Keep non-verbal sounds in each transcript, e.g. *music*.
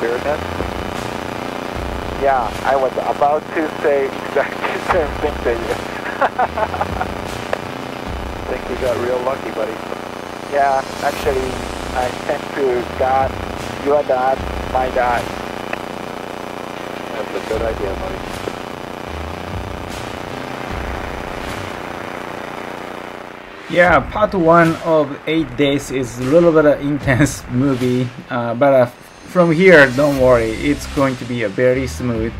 Pyramid? Yeah, I was about to say exactly *laughs* the same thing to you. *laughs* think we got real lucky, buddy. Yeah, actually, I thank to God, your dad, my dad. That's a good idea, buddy. Yeah, part one of eight days is a little bit of intense *laughs* movie, uh, but uh, from here, don't worry, it's going to be a very smooth.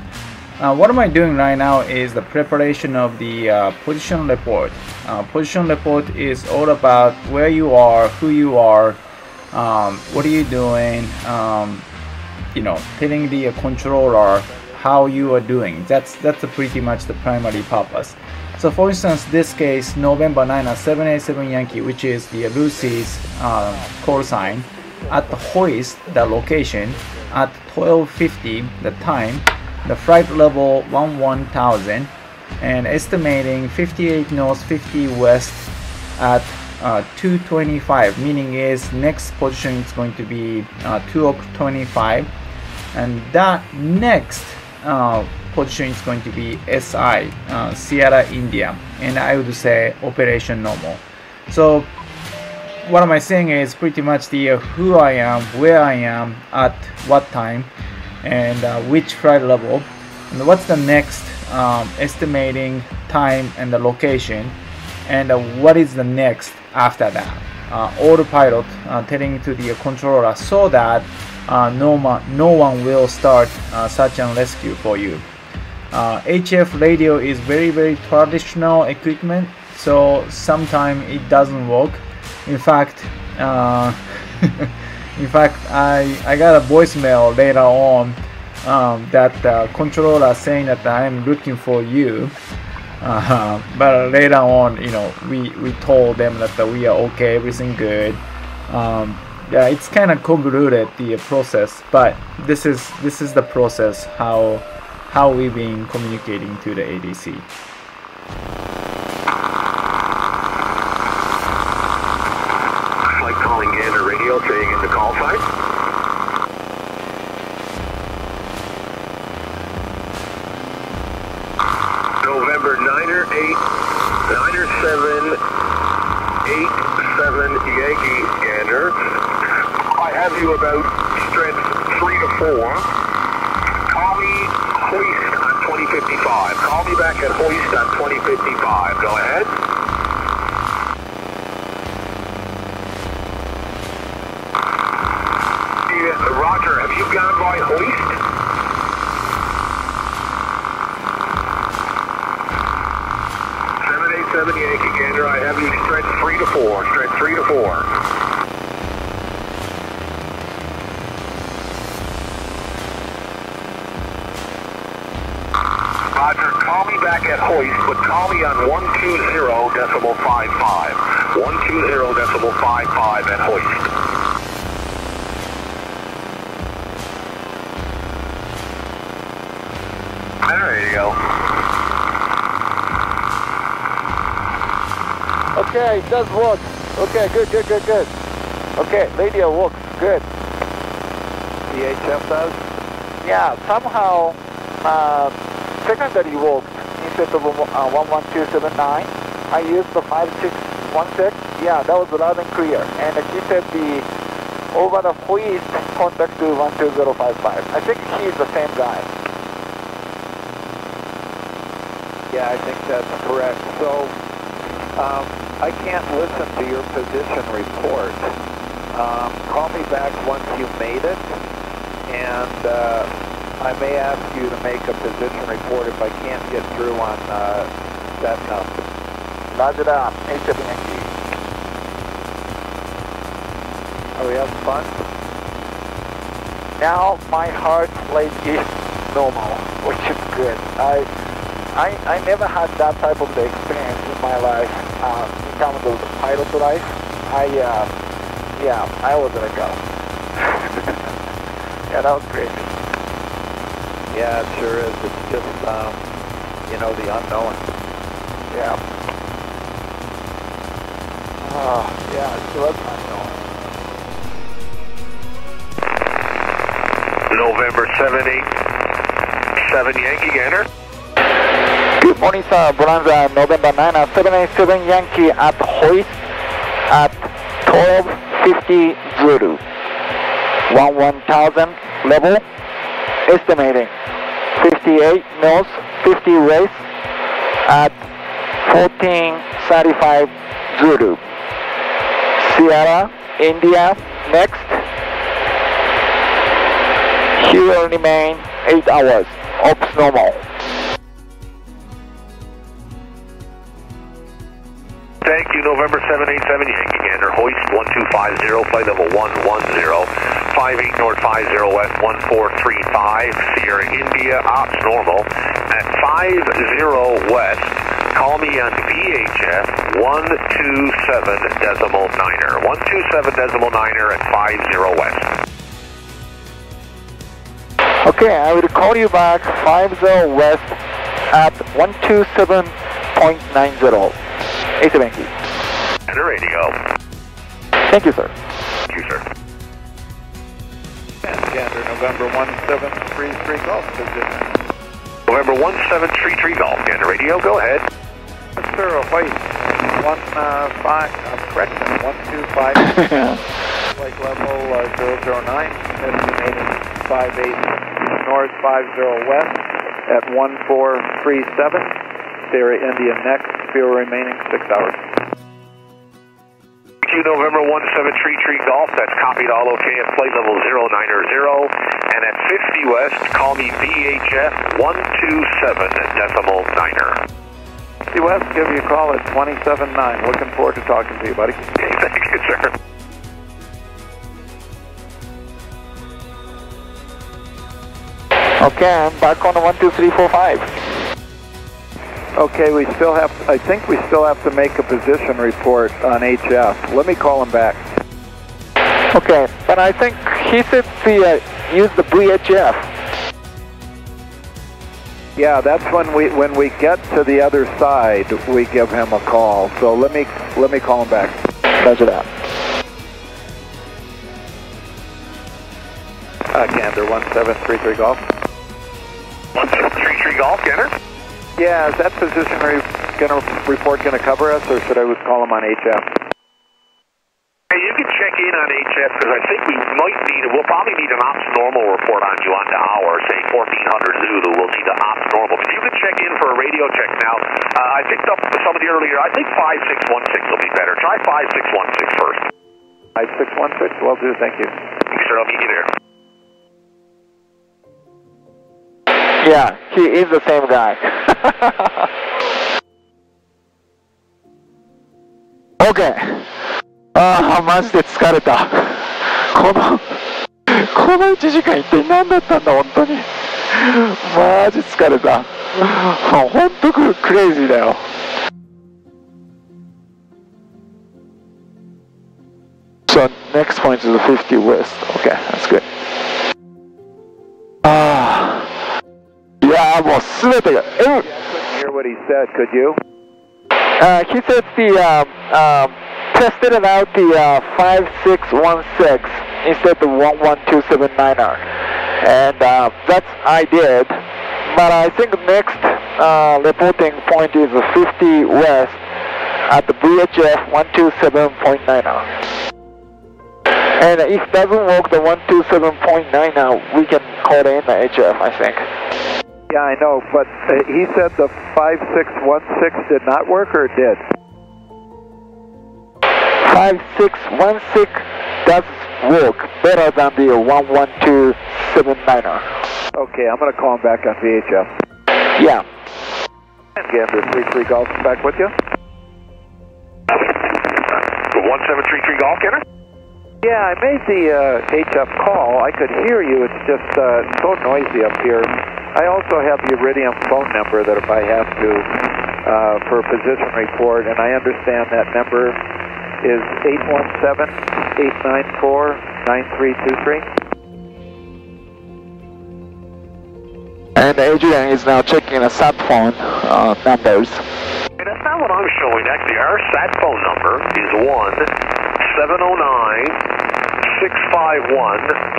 Uh, what am I doing right now is the preparation of the uh, position report. Uh, position report is all about where you are, who you are, um, what are you doing, um, you know, telling the controller how you are doing. That's that's pretty much the primary purpose. So for instance, this case, November 9 at 787 Yankee, which is the Lucy's uh, call sign, at the hoist, the location, at 1250, the time, the flight level 11000, and estimating 58 north, 50 west at uh, 225, meaning is next position is going to be uh, 225, and that next uh, position is going to be SI, uh, Sierra India, and I would say operation normal. So what am I saying is pretty much the uh, who I am, where I am, at what time, and uh, which flight level, and what's the next um, estimating time and the location, and uh, what is the next after that. Uh, autopilot uh, telling to the controller so that uh, no, no one will start search and rescue for you. HF radio is very very traditional equipment so sometimes it doesn't work in fact uh, *laughs* in fact I, I got a voicemail later on um, that the controller saying that I'm looking for you. Uh, but later on you know we, we told them that we are okay everything good. Um, yeah it's kind of convoluted the process but this is this is the process how how we've been communicating to the ADC Flight calling Gander Radio, trading into call sign. November 9er 8, 9er 7, 8, 7 Yankee Gander. I have you about stretch 3 to 4. Call me hoist on 2055. Call me back at hoist on 2055. Go ahead. Yeah, Roger, have you gone by hoist? Seven eight seven Yankee. I have you stretch three to four. Stretch three to four. Roger, call me back at hoist, but call me on zero decimal You go. Okay, it does work. Okay, good, good, good, good. Okay, radio works, good. CHF does? Yeah, somehow uh, secondary works instead of uh, 11279. I used the 5616. Yeah, that was loud and clear. And he said the over the hoist contact to 12055. I think he's the same guy. Yeah, I think that's correct. So, um, I can't listen to your position report. Um, call me back once you've made it, and uh, I may ask you to make a position report if I can't get through on uh, that number. Roger that, HWNG. Are we having fun? Now my heart rate is normal, which is good. I, I, I never had that type of experience in my life uh, in terms of the pilot life. I, uh, yeah, I was gonna go. *laughs* yeah, that was crazy. Yeah, it sure is. It's just, um, you know, the unknown. Yeah. Oh, yeah, it was unknown. November 787 Yankee Gander. Morning, sir. Bonanza, November 9, uh, 787 Yankee at hoist at 1250 Zulu. 11,000 level. Estimating 58 knots, 50 race at 1435 Zulu. Sierra, India, next. He will remain 8 hours. Ops normal. November 787 Yankee Gander. Hoist 1250, flight level 110. 58 north, 50 west, 1435. Sierra India, ops normal. At 50 west, call me on VHF 127 decimal niner. 127 decimal niner at 50 west. Okay, I will call you back 50 west at 127.90. 87 key. And a radio. Thank you, sir. Thank you, sir. Gander, November 1733 Golf position. November 1733 Golf Gander radio. Go ahead. Sir, hoist, one, uh, five, uh, correction, one, two, five, *laughs* flight level, uh, zero, zero, nine, estimating five, eight, north, five, zero, west, at one, four, three, seven, Sierra India next, fuel remaining six hours. Thank you, November 1733 Golf. That's copied all okay at flight level 090. And at 50 West, call me VHF 127 decimal niner. Sea West, give you a call at 27.9. Looking forward to talking to you, buddy. Thank you, sir. Okay, I'm back on the 12345. Okay, we still have, I think we still have to make a position report on HF. Let me call him back. Okay, but I think he said the, uh, use the VHF. Yeah, that's when we when we get to the other side, we give him a call. So let me let me call him back. Roger that. Uh, Gander one seven three three golf. 1733 Golf Gander. Yeah, is that position re- gonna report gonna cover us, or should I would call him on HF? Hey, you can check in on HF because I think we might need, we'll probably need an ops normal report on you on the hour, say 1400 Zulu. We'll need an ops normal. But you can check in for a radio check now. Uh, I picked up somebody earlier. I think 5616 will be better. Try 5616 first. Five six one six. Well, do. Thank you. Thanks, sir. I'll meet you there. Yeah, he is the same guy. *laughs* OK ああ、マジで疲れた。この、この1時間一体何だったんだ、本当に。マジ疲れた。もう本当ククレイジーだよ。So next point is the 50 west. Okay, that's good. やーもうすべてが、え Couldn't hear what he said. Could you? Uh, he said the um, um, tested it out the uh, 5616 instead of 11279er, and uh, that's I did. But I think next uh, reporting point is 50 west at the VHF 127.9er. And if doesn't work the 127.9er, we can call in the HF, I think. Yeah, I know, but uh, he said the five six one six did not work, or it did. 5616 does work better than the 11279er. Okay, I'm gonna call him back on VHF. Yeah. Gander three three golf back with you. 1733 Golf Gander. Yeah, I made the uh, HF call. I could hear you. It's just uh, so noisy up here. I also have the Iridium phone number that if I have to uh, for a position report, and I understand that number is 817-894-9323. And Adrian is now checking the sat phone uh, numbers. Hey, that's not what I'm showing. Actually, our sat phone number is 1 709 651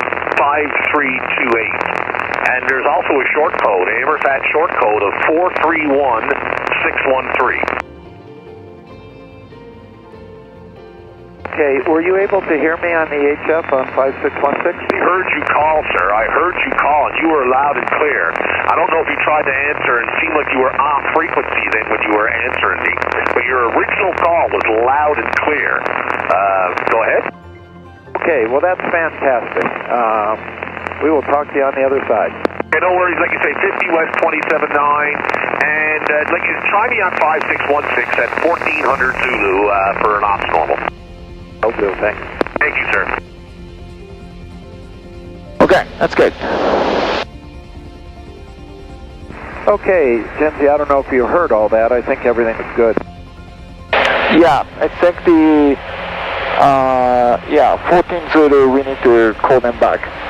And there's also a short code, Inmarsat short code of 431613. Okay, were you able to hear me on the HF on 5616? I heard you call, sir. I heard you call, and you were loud and clear. I don't know if you tried to answer and seemed like you were off frequency then when you were answering me, but your original call was loud and clear. Uh, go ahead. Okay, well that's fantastic. Um, we will talk to you on the other side. Okay, no worries. Like you say, 50 West 27.9, and uh, like you try me on 5616 at 1400 Zulu uh, for an ops normal. I'll thanks. Thank you, sir. Okay, that's good. Okay, Genzi, I don't know if you heard all that. I think everything was good. Yeah, I think the, uh, yeah, 14 Zulu, we need to call them back.